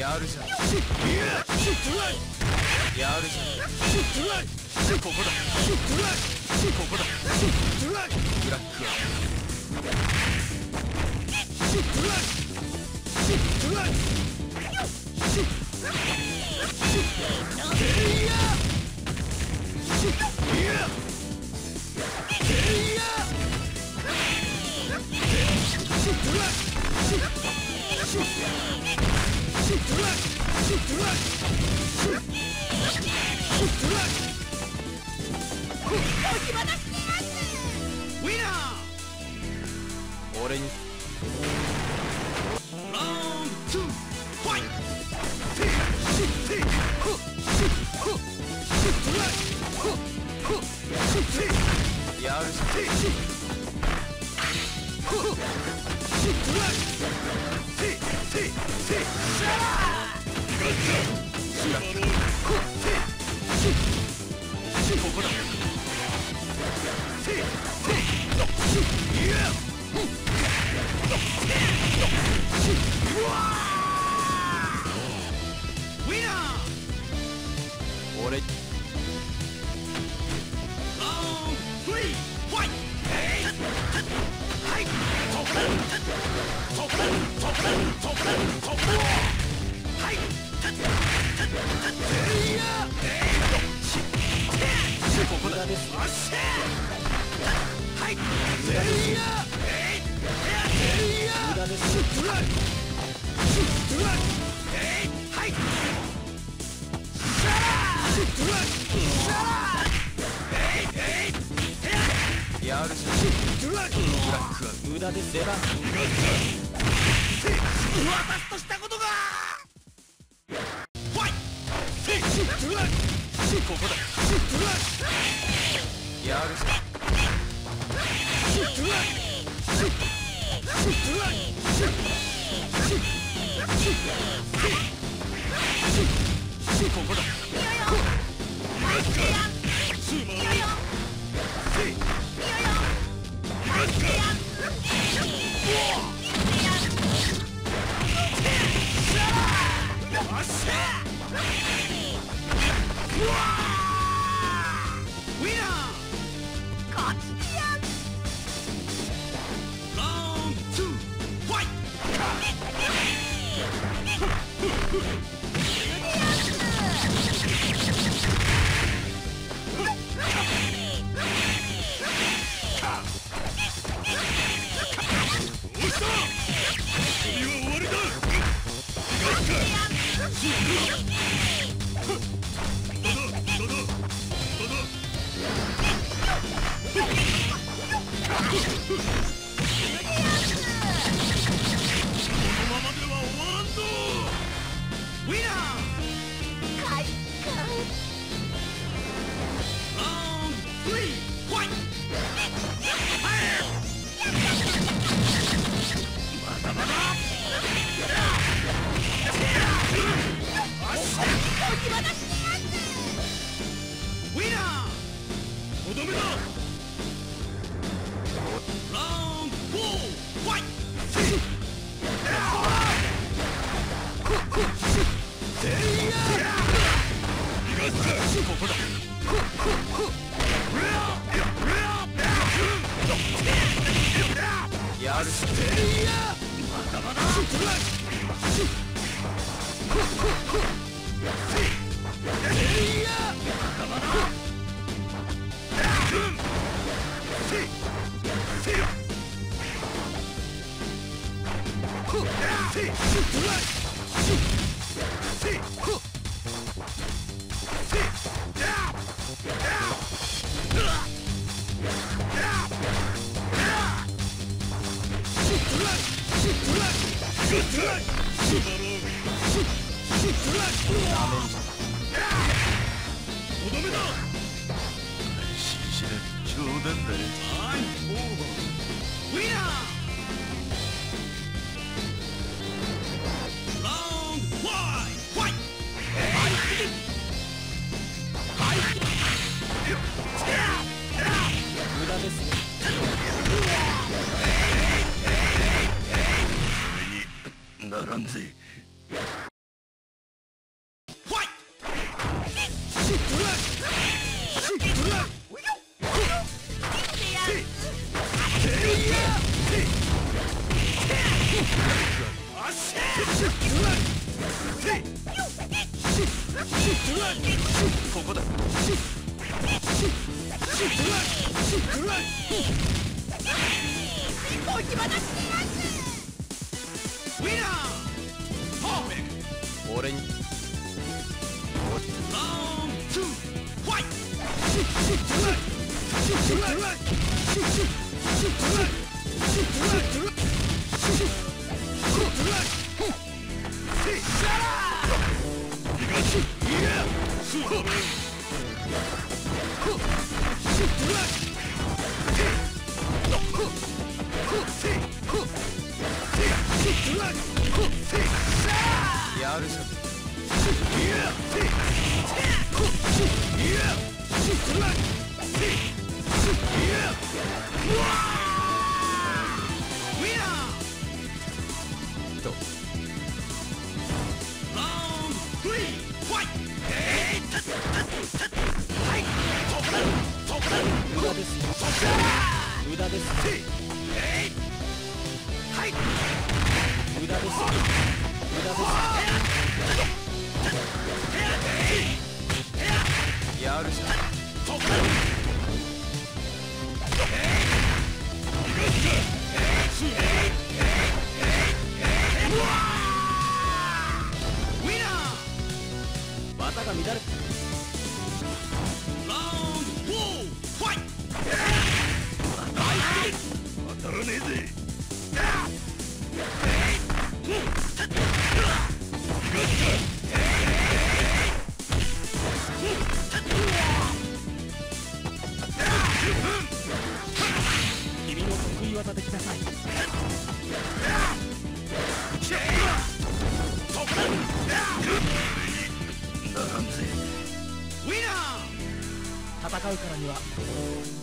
やるじゃんやるじゃんここだここだブラックは俺に。やるじゃんここだは無冗談だよ。無駄ですね。ならんぜてさい。戦うからには。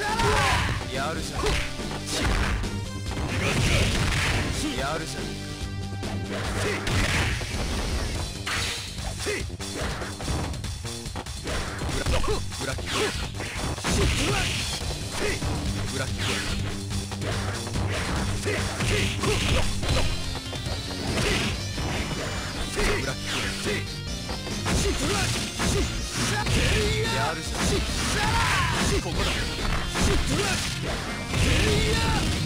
やるじゃん。やるじゃん裏裏切る裏切る裏切るやるじゃんここだ君だ!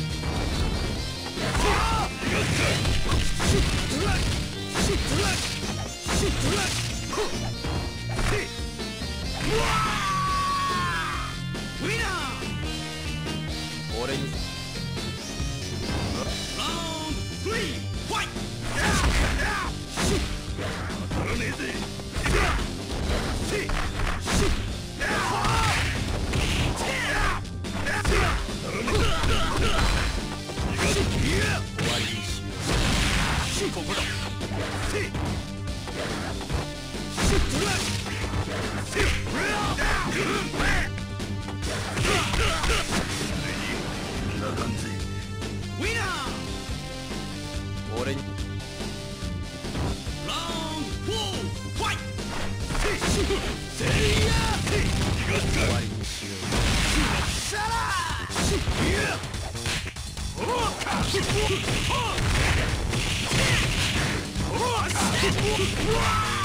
れに。ラウンわ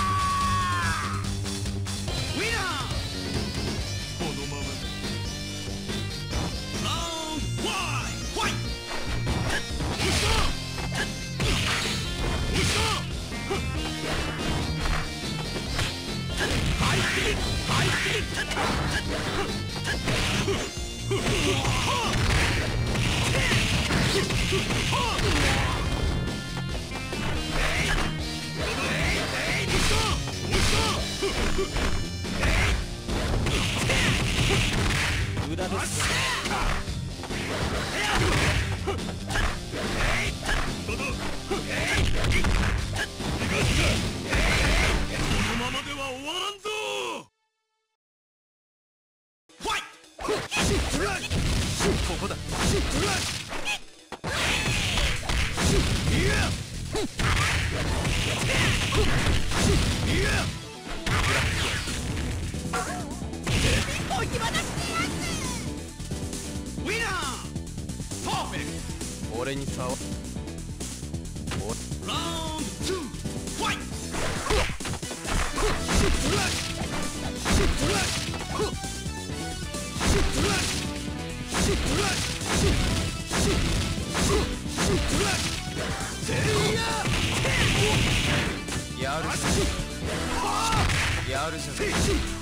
ーパーフェク俺に差はトラウンド2ファイやるじゃやるじゃ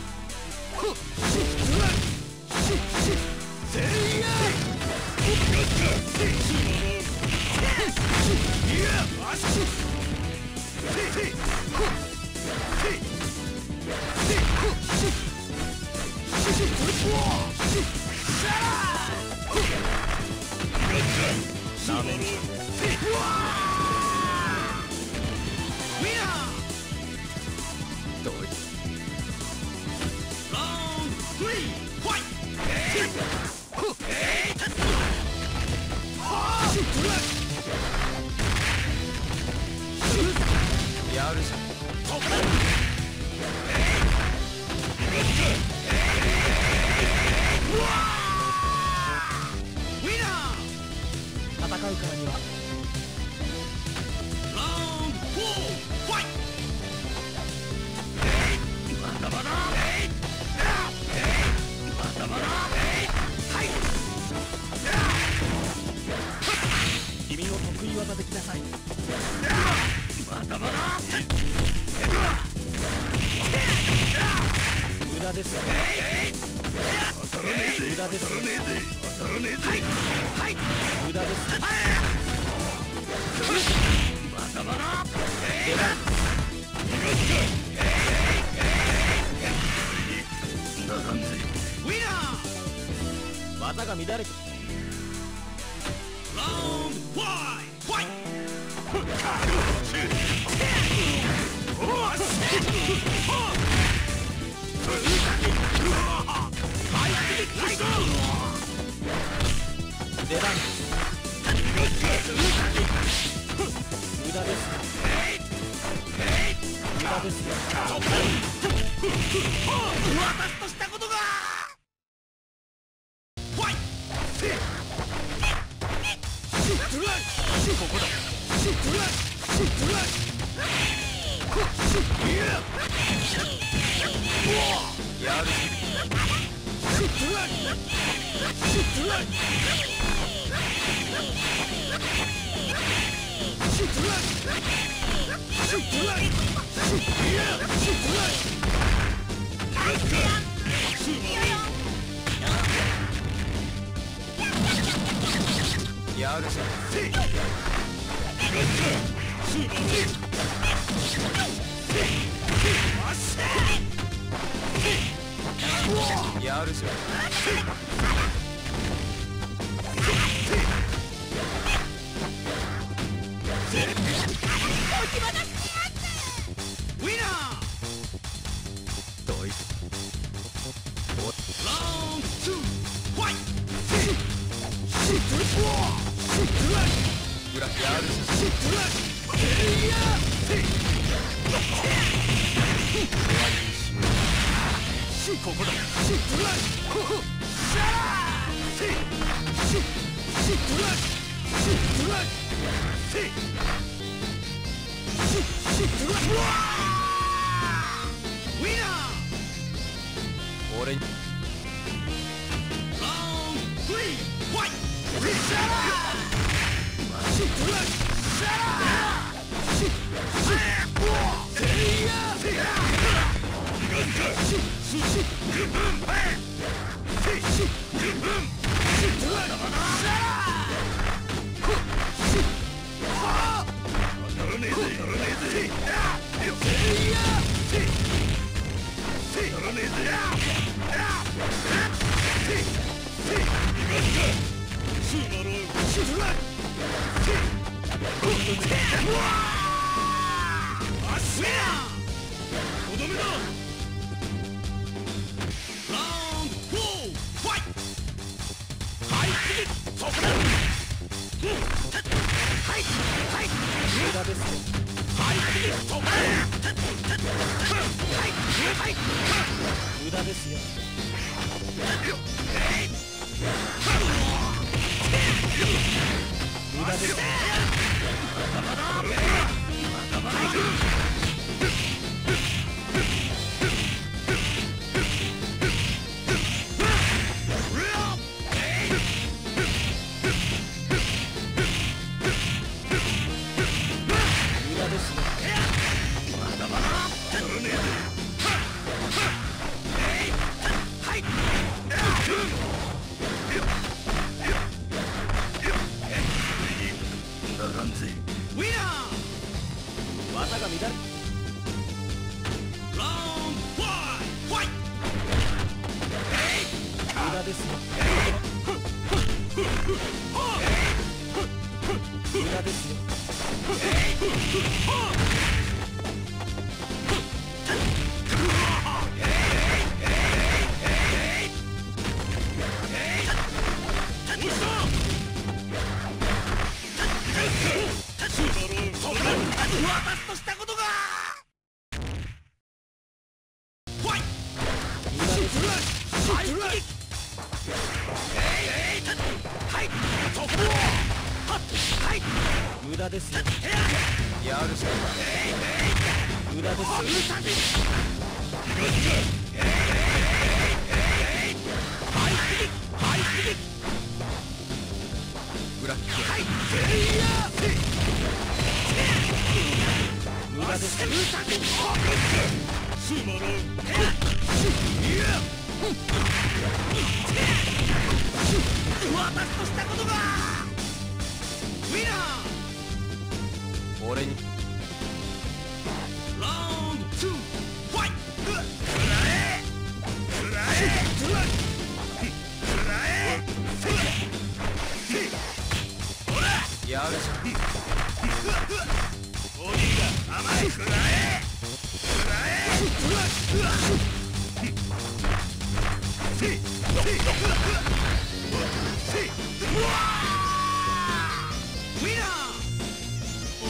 やるじゃやるじゃウ裏やるじゃここだウですよ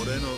俺の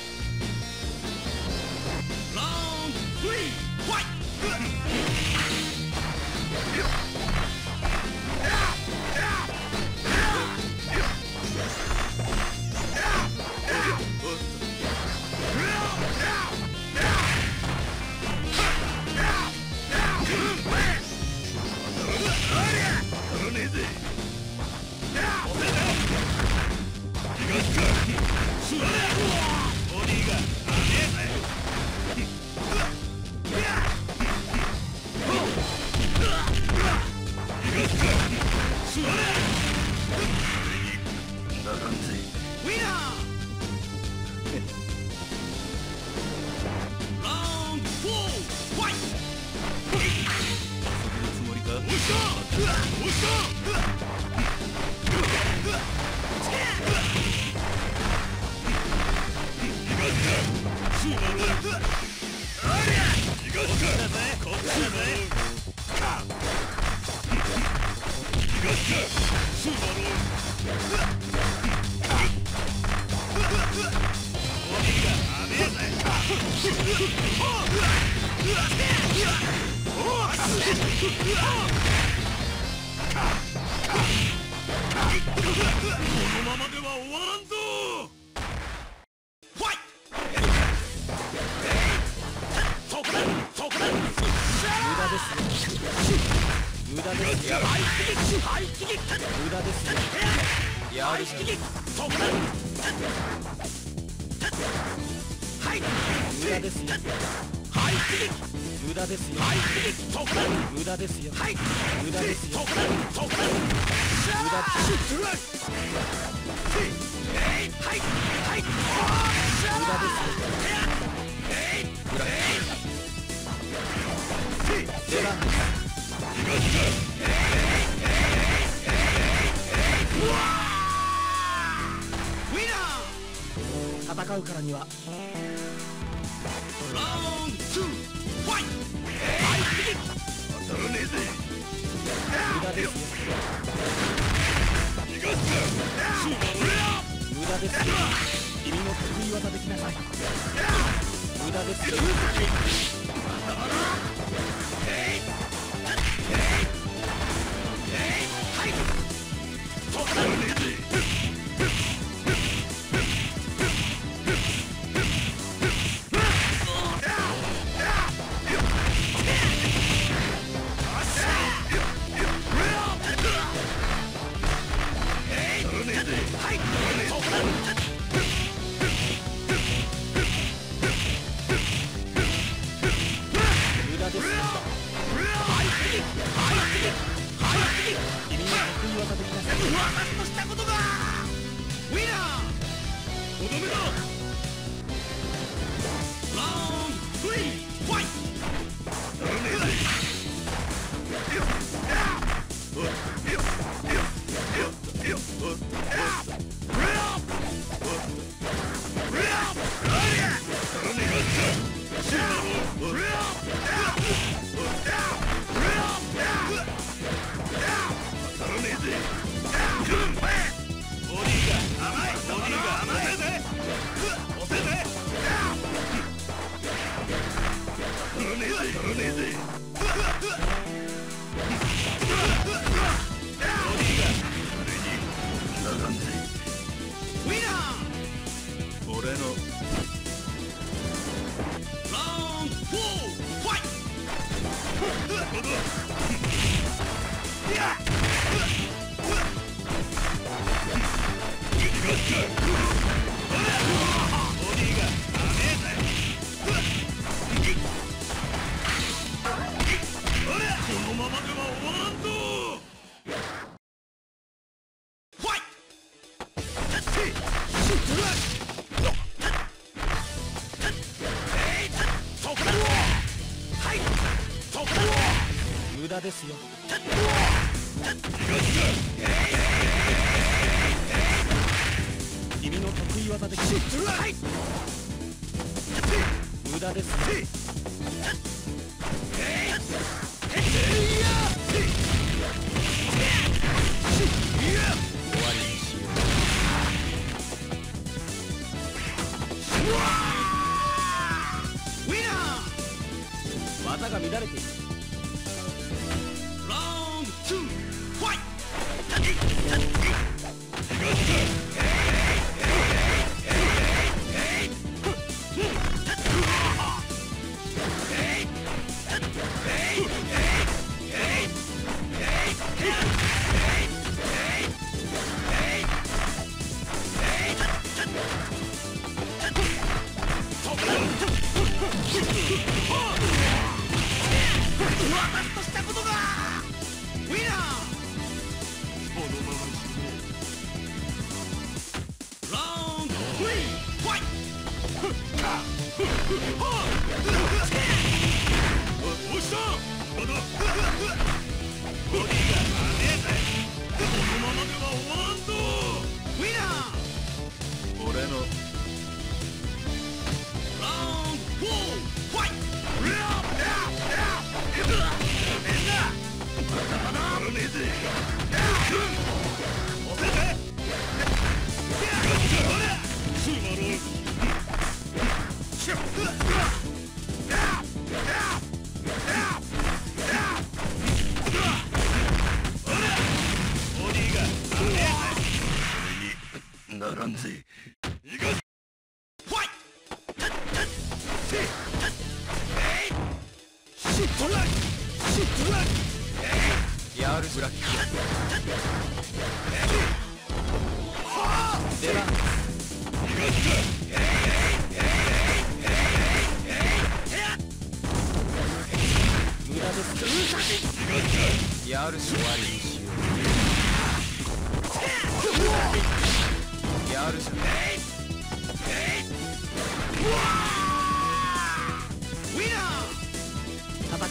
のままでは終わらんぞ無駄です無駄です無駄ですはい。駄ですよ、無駄ですよ、無駄ですよ、無駄ですよ、無駄ですよ、戦うからには無駄ですよ。君の得意技できなさい。無駄ですよ。agradeció. らとしたことが。ウィナー。このまま死ねラウンド3ファイト。ねえぜ。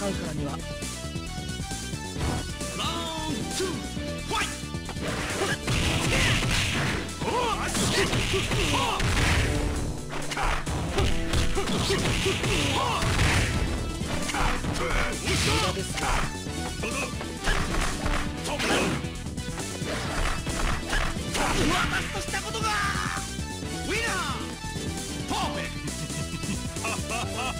戦うからには。私とー。ト。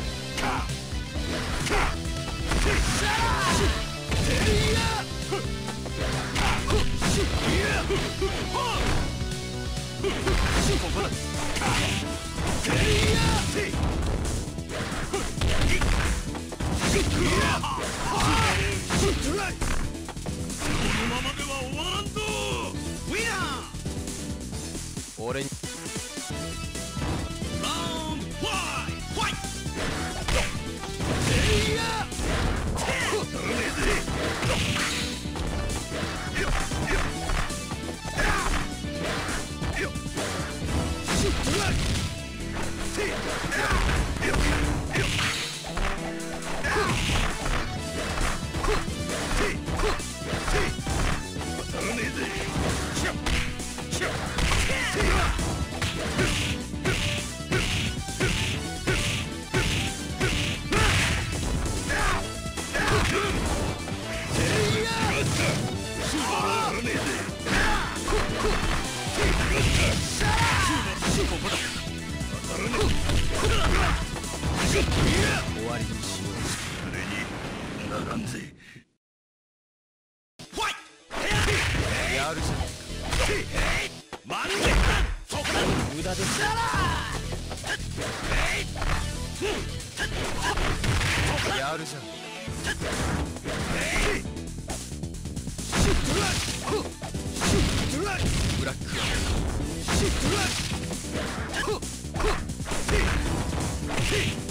Heat!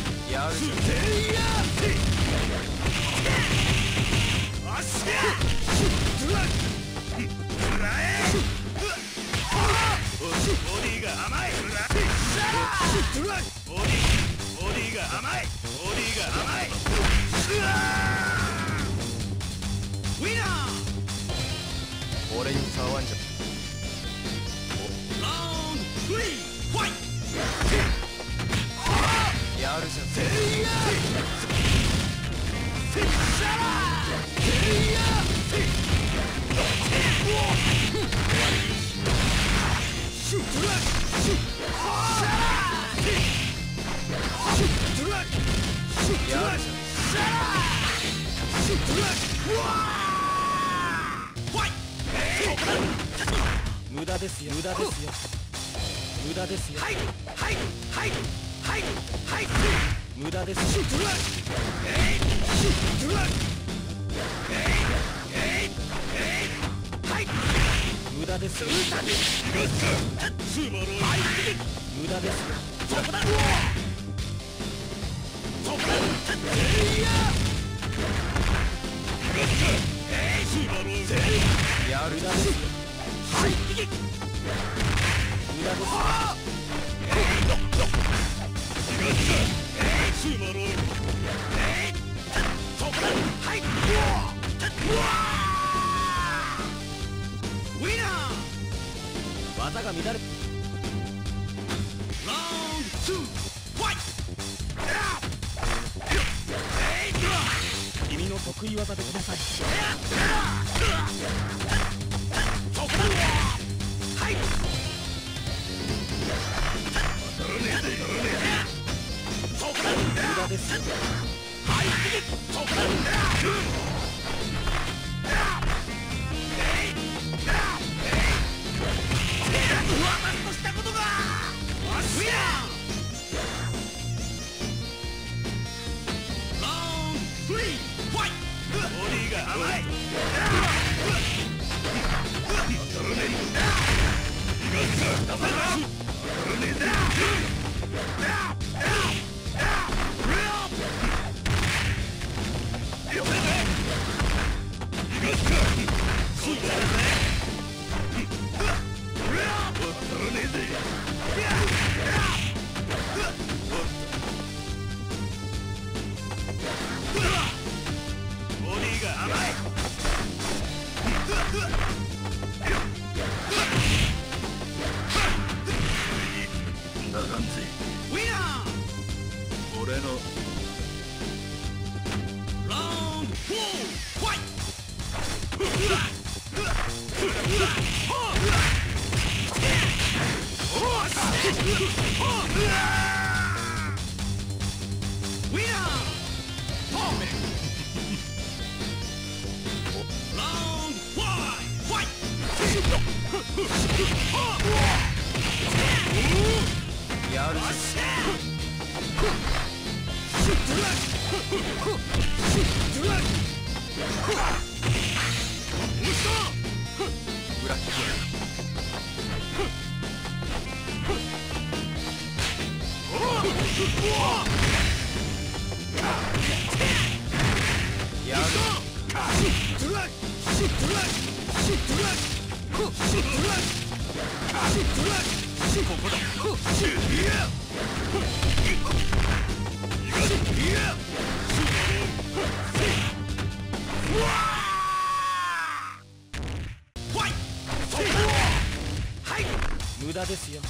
やるじゃんボディが甘い。ボディボディが甘いボディが甘い俺に触んじゃやるじゃんやるじゃん無駄ですよ。無駄ですよ。無駄ですよ無駄です。よ無駄です。よスーパーロー無駄です。よスーパーローやる無駄です。よ無駄です。よスーパーロー技が乱れ君の得意技でください場です甘い。Ha ha ha! 無駄ですよ。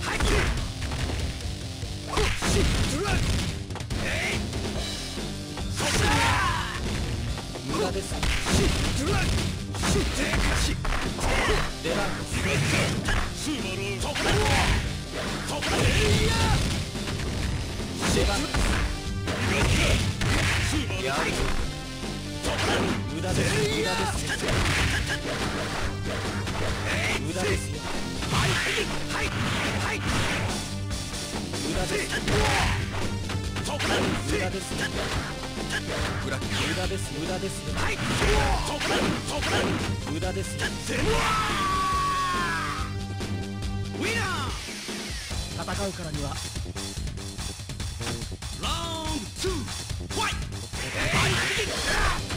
はい無駄ですブラック無駄です無駄ですはい。そこだそこだ無駄ですよゼロウィナー戦うからにはラウンド2ファイト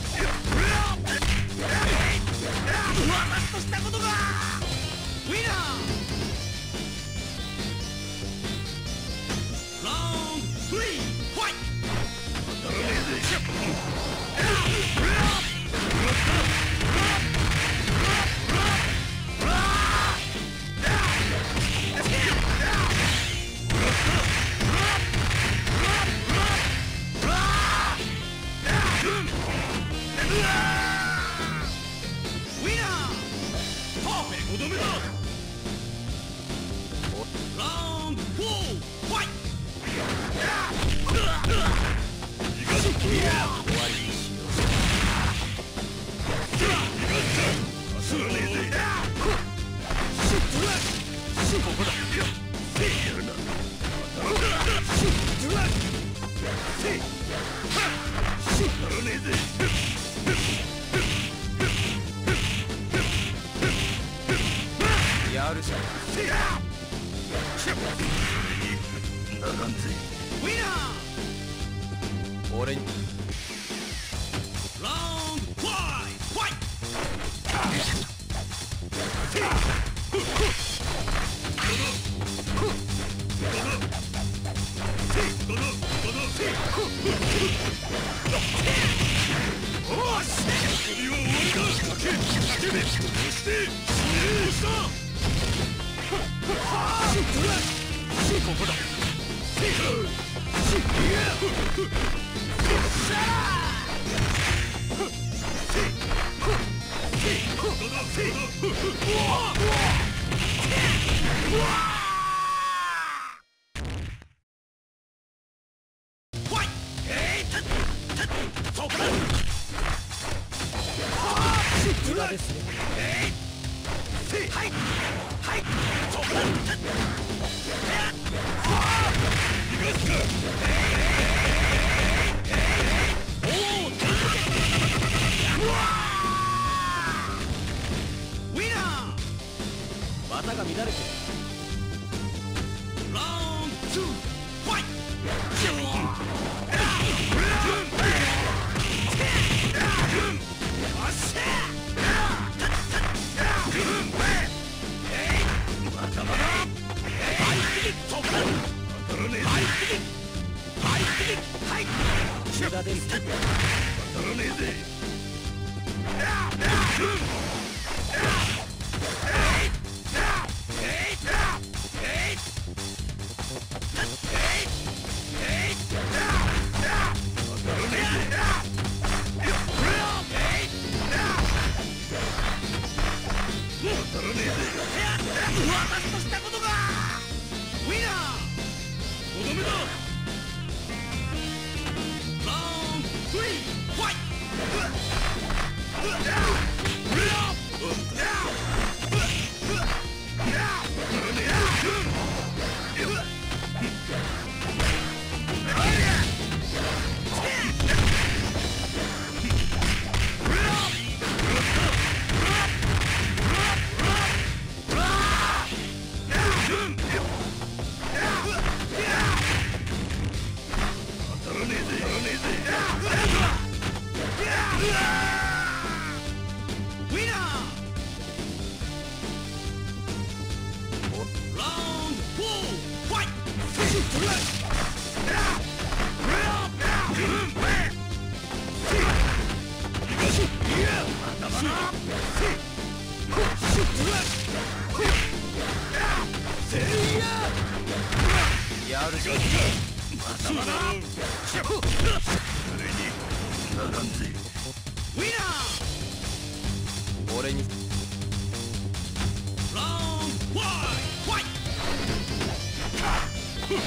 Whoa! ト